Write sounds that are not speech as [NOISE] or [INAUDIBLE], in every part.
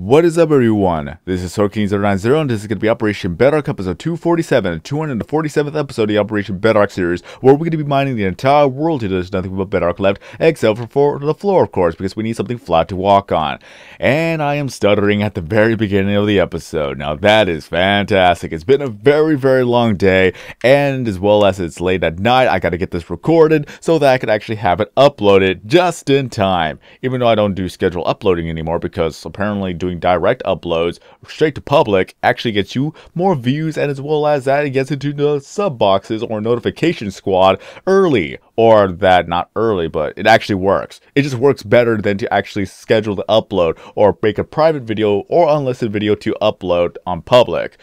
What is up everyone? This is Swordking090 and this is going to be Operation Bedrock episode 247, the 247th episode of the Operation Bedrock series, where we're going to be mining the entire world until there's nothing but Bedrock left, except for, the floor of course, because we need something flat to walk on. And I am stuttering at the very beginning of the episode. Now that is fantastic. It's been a very, very long day, and as well as it's late at night, I got to get this recorded so that I can actually have it uploaded just in time. Even though I don't do schedule uploading anymore because apparently doing direct uploads straight to public actually gets you more views and as well as that it gets into the sub boxes or notification squad early or that not early but it actually works it just works better than to actually schedule the upload or make a private video or unlisted video to upload on public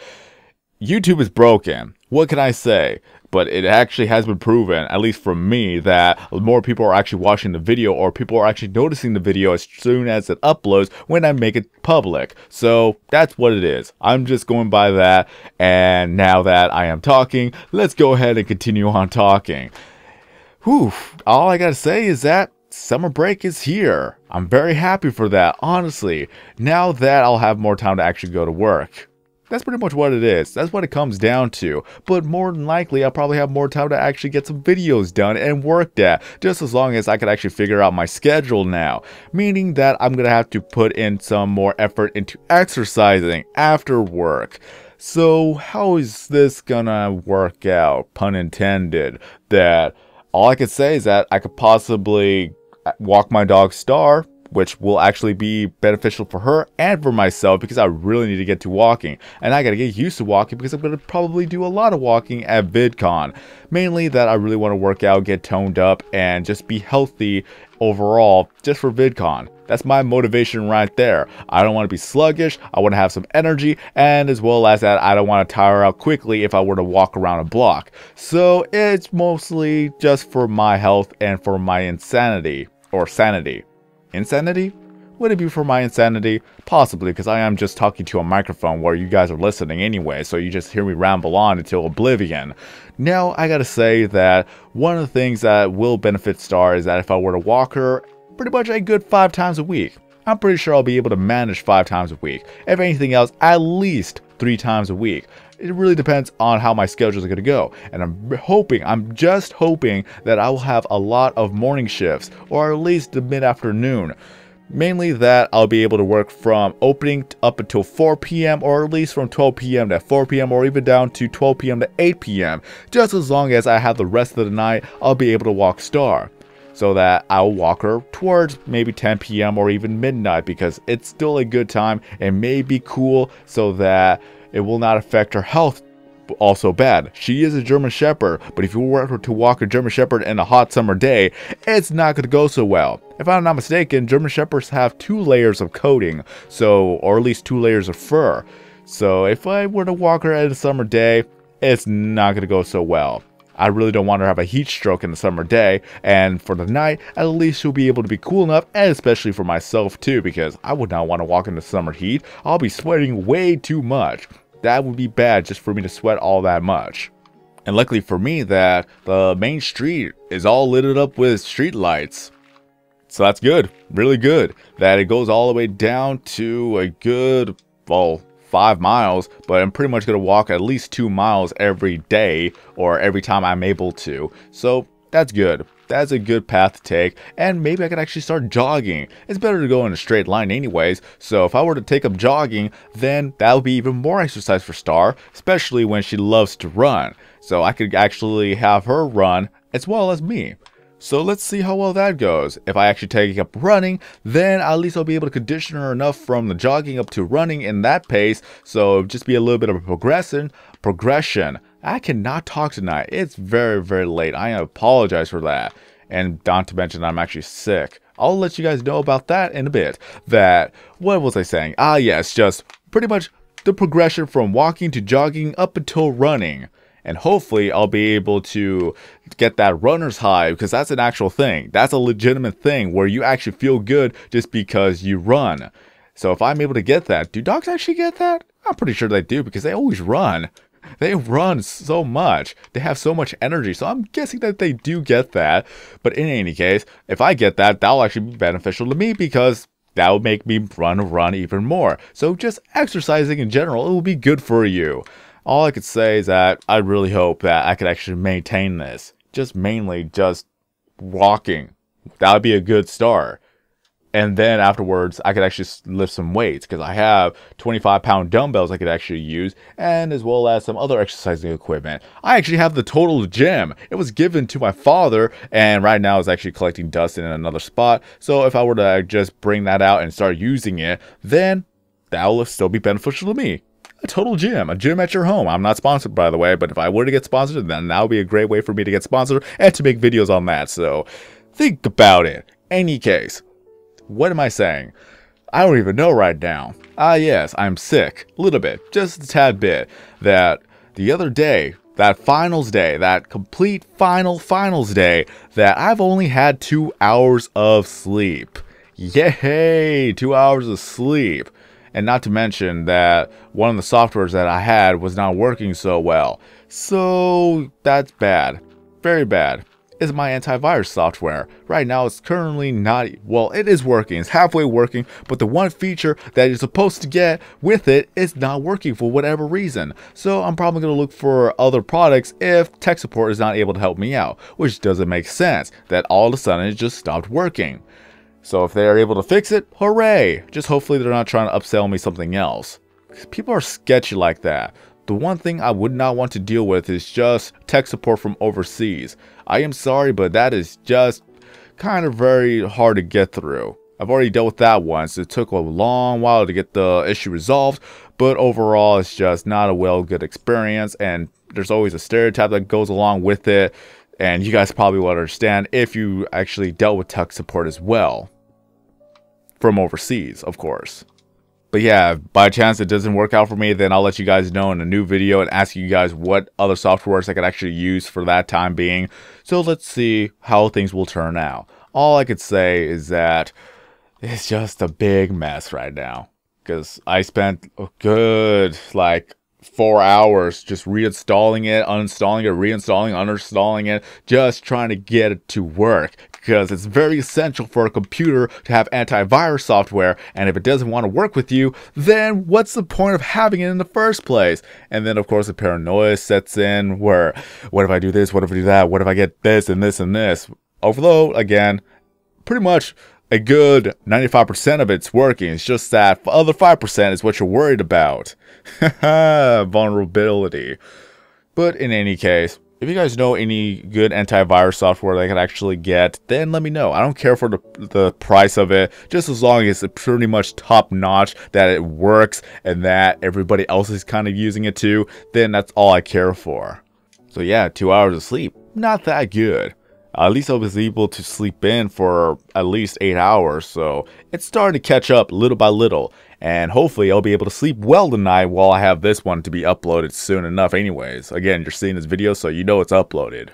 YouTube is broken. What can I say? But it actually has been proven, at least for me, that more people are actually watching the video or people are actually noticing the video as soon as it uploads when I make it public. So that's what it is. I'm just going by that. And now that I am talking, let's go ahead and continue on talking. Whew, all I gotta say is that summer break is here. I'm very happy for that, honestly. Now that I'll have more time to actually go to work. That's pretty much what it is. That's what it comes down to. But more than likely, I'll probably have more time to actually get some videos done and worked at, just as long as I can actually figure out my schedule now. Meaning that I'm to have to put in some more effort into exercising after work. So how is this gonna work out, pun intended, that all I could say is that I could possibly uh, walk my dog Star which will actually be beneficial for her and for myself because I really need to get to walking. And I gotta get used to walking because I'm gonna probably do a lot of walking at VidCon. Mainly that I really want to work out, get toned up, and just be healthy overall just for VidCon. That's my motivation right there. I don't want to be sluggish, I want to have some energy, and as well as that, I don't want to tire out quickly if I were to walk around a block. So it's mostly just for my health and for my insanity, or sanity. Insanity? Would it be for my insanity? Possibly, because I am just talking to a microphone where you guys are listening anyway, so you just hear me ramble on until oblivion. Now, I gotta say that one of the things that will benefit Star is that if I were to walk her pretty much a good five times a week, I'm pretty sure I'll be able to manage five times a week. If anything else, at least three times a week. It really depends on how my schedules are going to go. And I'm hoping, I'm just hoping that I will have a lot of morning shifts or at least the mid-afternoon. Mainly that I'll be able to work from opening up until 4 p.m. or at least from 12 p.m. to 4 p.m. or even down to 12 p.m. to 8 p.m. Just as long as I have the rest of the night, I'll be able to walk Star so that I'll walk her towards maybe 10 p.m. or even midnight because it's still a good time and may be cool so that it will not affect her health also bad. She is a German Shepherd, but if you were to walk a German Shepherd in a hot summer day, it's not going to go so well. If I'm not mistaken, German Shepherds have two layers of coating, so or at least two layers of fur. So if I were to walk her in a summer day, it's not going to go so well. I really don't want to have a heat stroke in the summer day, and for the night, at least she'll be able to be cool enough, and especially for myself too, because I would not want to walk in the summer heat. I'll be sweating way too much. That would be bad just for me to sweat all that much. And luckily for me that the main street is all lit up with street lights. So that's good, really good. That it goes all the way down to a good, well, five miles, but I'm pretty much going to walk at least two miles every day or every time I'm able to. So that's good. That's a good path to take, and maybe I could actually start jogging. It's better to go in a straight line anyways, so if I were to take up jogging, then that would be even more exercise for Star, especially when she loves to run. So I could actually have her run as well as me. So let's see how well that goes. If I actually take up running, then at least I'll be able to condition her enough from the jogging up to running in that pace. So just be a little bit of a progression. Progression. I cannot talk tonight. It's very, very late. I apologize for that. And not to mention I'm actually sick. I'll let you guys know about that in a bit. That, what was I saying? Ah, yes, just pretty much the progression from walking to jogging up until running and hopefully I'll be able to get that runner's high because that's an actual thing. That's a legitimate thing where you actually feel good just because you run. So if I'm able to get that, do dogs actually get that? I'm pretty sure they do because they always run. [LAUGHS] They run so much. They have so much energy. So I'm guessing that they do get that. But in any case, if I get that, that'll actually be beneficial to me because that would make me run run even more. So just exercising in general, it will be good for you. All I could say is that I really hope that I could actually maintain this. Just mainly just walking. That would be a good start and then afterwards I could actually lift some weights because I have 25 pound dumbbells I could actually use and as well as some other exercising equipment. I actually have the total gym. It was given to my father and right now it's actually collecting dust in another spot. So if I were to just bring that out and start using it, then that will still be beneficial to me. A total gym, a gym at your home. I'm not sponsored by the way, but if I were to get sponsored, then that would be a great way for me to get sponsored and to make videos on that. So think about it. Any case, what am I saying? I don't even know right now. Ah, yes, I'm sick. A little bit, just a tad bit. That the other day, that finals day, that complete final finals day, that I've only had two hours of sleep. Yay! Two hours of sleep. And not to mention that one of the softwares that I had was not working so well. So that's bad. Very bad is my antivirus software. Right now it's currently not, well it is working, it's halfway working, but the one feature that you're supposed to get with it is not working for whatever reason. So I'm probably going to look for other products if tech support is not able to help me out, which doesn't make sense that all of a sudden it just stopped working. So if they are able to fix it, hooray! Just hopefully they're not trying to upsell me something else. People are sketchy like that. The one thing I would not want to deal with is just tech support from overseas. I am sorry, but that is just kind of very hard to get through. I've already dealt with that once. It took a long while to get the issue resolved, but overall it's just not a well good experience and there's always a stereotype that goes along with it and you guys probably will understand if you actually dealt with tech support as well. From overseas, of course. But yeah, by chance it doesn't work out for me, then I'll let you guys know in a new video and ask you guys what other softwares I could actually use for that time being. So let's see how things will turn out. All I could say is that it's just a big mess right now. Because I spent a good, like, four hours just reinstalling it, uninstalling it, reinstalling, uninstalling it, just trying to get it to work because it's very essential for a computer to have antivirus software and if it doesn't want to work with you then what's the point of having it in the first place and then of course the paranoia sets in where what if I do this what if I do that what if I get this and this and this although again pretty much a good 95% of it's working. It's just that other 5% is what you're worried about. [LAUGHS] Vulnerability. But in any case, if you guys know any good antivirus software that I can actually get, then let me know. I don't care for the, the price of it, just as long as it's pretty much top notch, that it works, and that everybody else is kind of using it too, then that's all I care for. So yeah, two hours of sleep, not that good. At least I was able to sleep in for at least 8 hours, so it's starting to catch up little by little and hopefully I'll be able to sleep well tonight while I have this one to be uploaded soon enough anyways. Again, you're seeing this video so you know it's uploaded.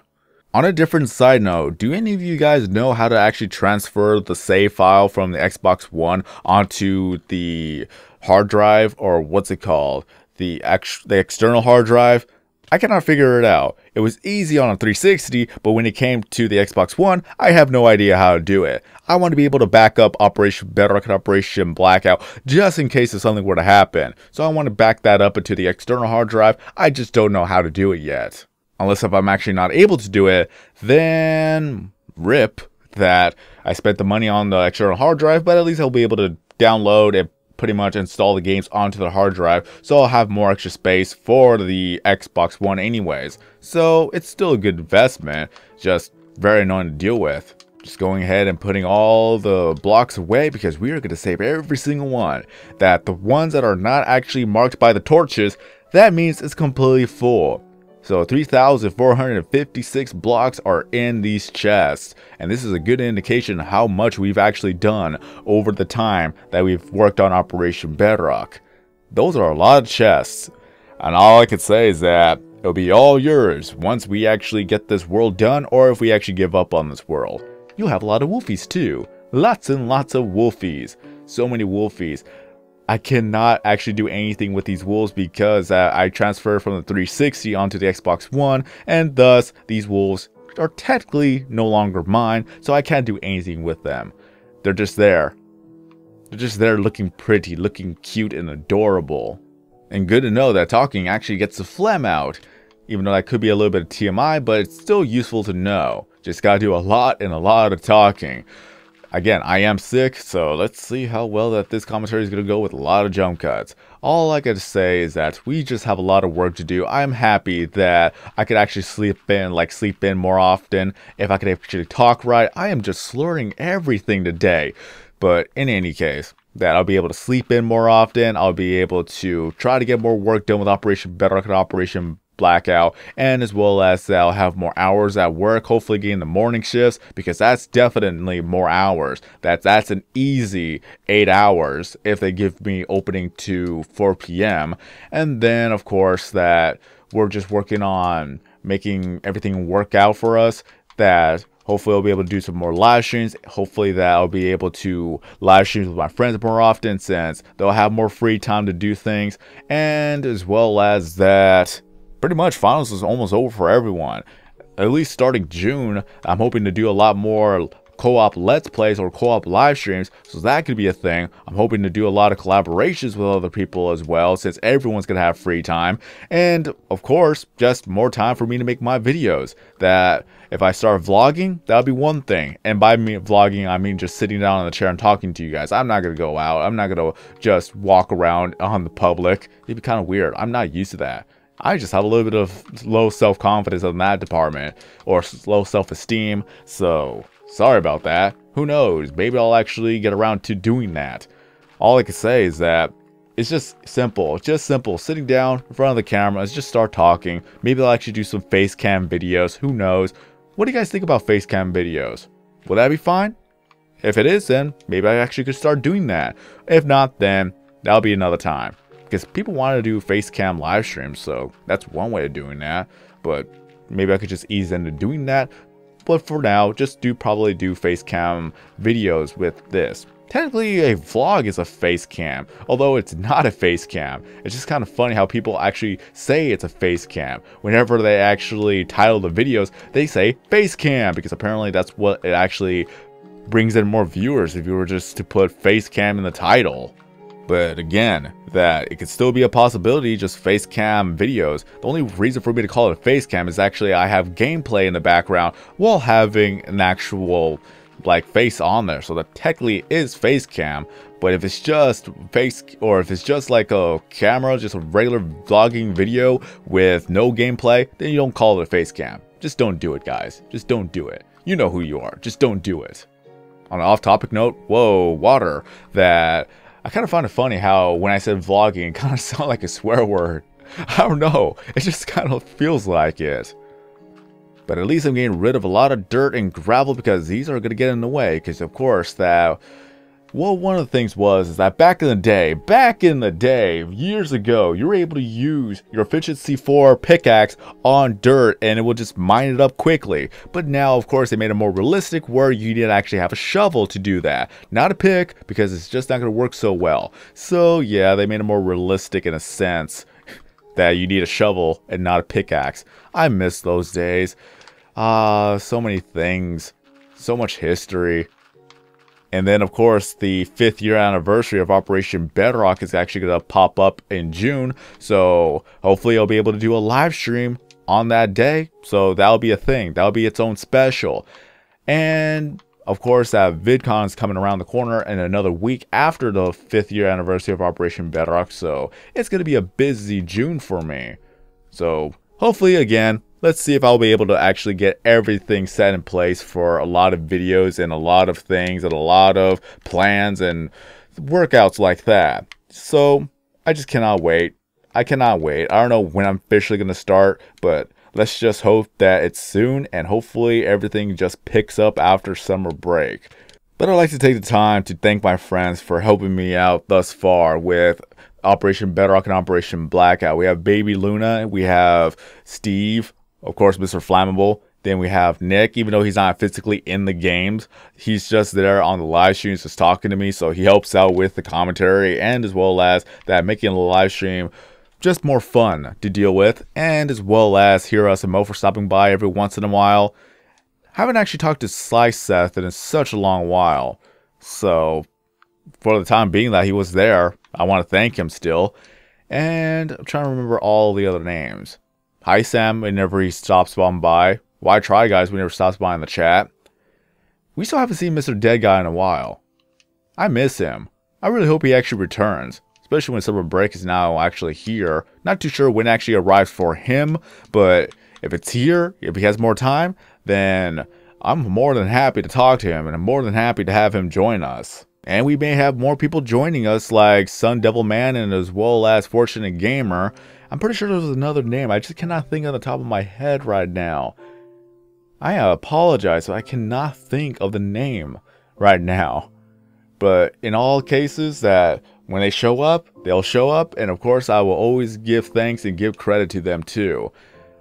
On a different side note, do any of you guys know how to actually transfer the save file from the Xbox One onto the hard drive or what's it called? The, ex the external hard drive? I cannot figure it out. It was easy on a 360, but when it came to the Xbox One, I have no idea how to do it. I want to be able to back up Operation Bedrock and Operation Blackout just in case if something were to happen. So I want to back that up into the external hard drive. I just don't know how to do it yet. Unless if I'm actually not able to do it, then rip that I spent the money on the external hard drive, but at least I'll be able to download and pretty much install the games onto the hard drive, so I'll have more extra space for the Xbox One anyways. So it's still a good investment, just very annoying to deal with. Just going ahead and putting all the blocks away because we are going to save every single one. That the ones that are not actually marked by the torches, that means it's completely full. So 3,456 blocks are in these chests, and this is a good indication of how much we've actually done over the time that we've worked on Operation Bedrock. Those are a lot of chests, and all I can say is that it'll be all yours once we actually get this world done or if we actually give up on this world. You'll have a lot of wolfies too. Lots and lots of wolfies. So many wolfies. I cannot actually do anything with these wolves because uh, I transferred from the 360 onto the Xbox One, and thus these wolves are technically no longer mine, so I can't do anything with them. They're just there. They're just there looking pretty, looking cute and adorable. And good to know that talking actually gets the phlegm out. Even though that could be a little bit of TMI, but it's still useful to know. Just gotta do a lot and a lot of talking. Again, I am sick, so let's see how well that this commentary is going to go with a lot of jump cuts. All I gotta say is that we just have a lot of work to do. I'm happy that I could actually sleep in, like sleep in more often. If I could actually talk right, I am just slurring everything today. But in any case, that I'll be able to sleep in more often. I'll be able to try to get more work done with Operation Bedrock and Operation blackout and as well as I'll have more hours at work hopefully getting the morning shifts because that's definitely more hours that's that's an easy eight hours if they give me opening to 4 p.m and then of course that we're just working on making everything work out for us that Hopefully, I'll be able to do some more live streams. Hopefully, that I'll be able to live streams with my friends more often since they'll have more free time to do things. And as well as that, pretty much finals is almost over for everyone. At least starting June, I'm hoping to do a lot more co-op let's plays or co-op live streams so that could be a thing. I'm hoping to do a lot of collaborations with other people as well since everyone's gonna have free time. And of course just more time for me to make my videos. That if i start vlogging that would be one thing. And by me vlogging i mean just sitting down in the chair and talking to you guys. I'm not gonna go out. I'm not gonna just walk around on the public. It'd be kind of weird. I'm not used to that I just have a little bit of low self-confidence in that department, or low self-esteem, so sorry about that. Who knows, maybe I'll actually get around to doing that. All I can say is that it's just simple, just simple. Sitting down in front of the camera, just start talking. Maybe I'll actually do some face cam videos, who knows. What do you guys think about face cam videos? Will that be fine? If it is, then maybe I actually could start doing that. If not, then that'll be another time because people want to do face cam live streams, so that's one way of doing that. But maybe I could just ease into doing that. But for now, just do probably do face cam videos with this. Technically, a vlog is a face cam, although it's not a face cam. It's just kind of funny how people actually say it's a face cam. Whenever they actually title the videos, they say face cam because apparently that's what it actually brings in more viewers if you were just to put face cam in the title. But again, that it could still be a possibility, just face cam videos. The only reason for me to call it a face cam is actually I have gameplay in the background while having an actual like face on there. So that technically is face cam. But if it's just face or if it's just like a camera, just a regular vlogging video with no gameplay, then you don't call it a face cam. Just don't do it, guys. Just don't do it. You know who you are. Just don't do it. On an off-topic note, whoa, water. That I kind of find it funny how when I said vlogging, [LAUGHS] it kind of sounded like a swear word. I don't know, it just kind of feels like it. But at least I'm getting rid of a lot of dirt and gravel because these are going to get in the way. Because of course that well, one of the things was is that back in the day, back in the day, years ago, you were able to use your efficiency 4 pickaxe on dirt and it would just mine it up quickly. But now, of course, they made it more realistic where you need to actually have a shovel to do that. Not a pick, because it's just not going to work so well. So yeah, they made it more realistic in a sense [LAUGHS] that you need a shovel and not a pickaxe. I miss those days. Ah, uh, so many things. So much history. And then, of course, the fifth year anniversary of Operation Bedrock is actually going to pop up in June. So hopefully, I'll be able to do a live stream on that day. So that'll be a thing. That'll be its own special. And of course, that VidCon is coming around the corner in another week after the fifth year anniversary of Operation Bedrock. So it's going to be a busy June for me. So hopefully, again, let's see if I'll be able to actually get everything set in place for a lot of videos and a lot of things and a lot of plans and workouts like that. So I just cannot wait. I cannot wait. I don't know when I'm officially going to start, but let's just hope that it's soon and hopefully everything just picks up after summer break. But I'd like to take the time to thank my friends for helping me out thus far with Operation Bedrock and Operation Blackout. We have Baby Luna, we have Steve, of course, Mr. Flammable. Then we have Nick, even though he's not physically in the games, he's just there on the live streams just talking to me. So he helps out with the commentary and as well as that making the live stream just more fun to deal with. And as well as hear us and Mo for stopping by every once in a while. Haven't actually talked to Slice Seth in such a long while. So for the time being that he was there, I want to thank him still. And I'm trying to remember all the other names. Hi Sam whenever he stops on by. Why try guys whenever stops by in the chat. We still haven't seen Mr. Dead Guy in a while. I miss him. I really hope he actually returns, especially when summer break is now actually here. Not too sure when actually arrives for him, but if it's here, if he has more time, then I'm more than happy to talk to him and I'm more than happy to have him join us. And we may have more people joining us like Sun Devil Man and as well as Fortunate Gamer. I'm pretty sure there was another name. I just cannot think on the top of my head right now. I apologize, but I cannot think of the name right now. But in all cases that when they show up, they'll show up. And of course, I will always give thanks and give credit to them too.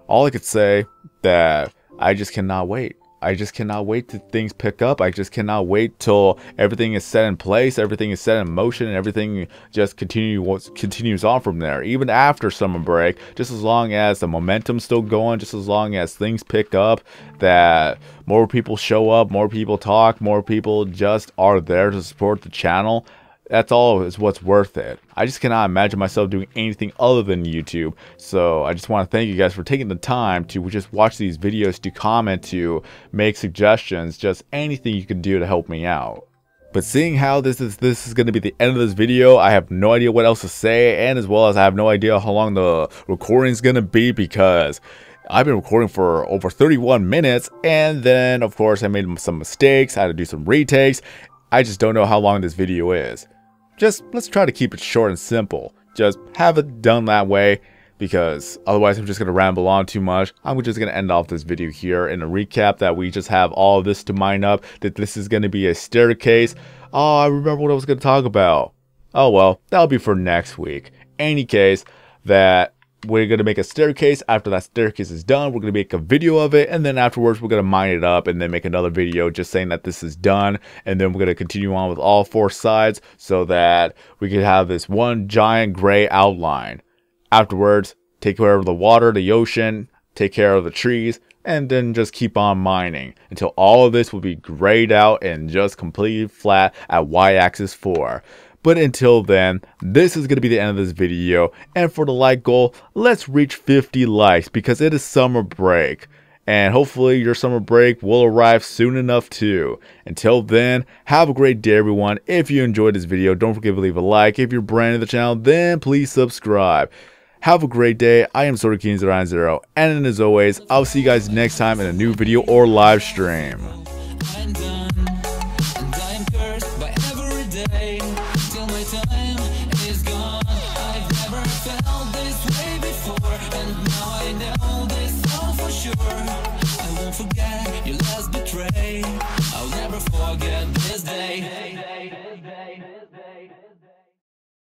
All I could say that I just cannot wait. I just cannot wait to things pick up. I just cannot wait till everything is set in place, everything is set in motion, and everything just continue continues on from there. Even after summer break, just as long as the momentum's still going, just as long as things pick up, that more people show up, more people talk, more people just are there to support the channel that's all is what's worth it. I just cannot imagine myself doing anything other than YouTube. So I just want to thank you guys for taking the time to just watch these videos, to comment, to make suggestions, just anything you can do to help me out. But seeing how this is this is going to be the end of this video, I have no idea what else to say, and as well as I have no idea how long the recording is going to be because I've been recording for over 31 minutes, and then of course I made some mistakes, I had to do some retakes. I just don't know how long this video is. Just let's try to keep it short and simple. Just have it done that way because otherwise I'm just going to ramble on too much. I'm just going to end off this video here in a recap that we just have all this to mine up, that this is going to be a staircase. Oh, I remember what I was going to talk about. Oh well, that'll be for next week. Any case, that we're going to make a staircase. After that staircase is done, we're going to make a video of it. And then afterwards, we're going to mine it up and then make another video just saying that this is done. And then we're going to continue on with all four sides so that we can have this one giant gray outline. Afterwards, take care of the water, the ocean, take care of the trees, and then just keep on mining until all of this will be grayed out and just completely flat at y-axis 4. But until then, this is going to be the end of this video. And for the like goal, let's reach 50 likes because it is summer break. And hopefully your summer break will arrive soon enough too. Until then, have a great day everyone. If you enjoyed this video, don't forget to leave a like. If you're brand new to the channel, then please subscribe. Have a great day. I am Swordking090. And as always, I'll see you guys next time in a new video or live stream. Uh,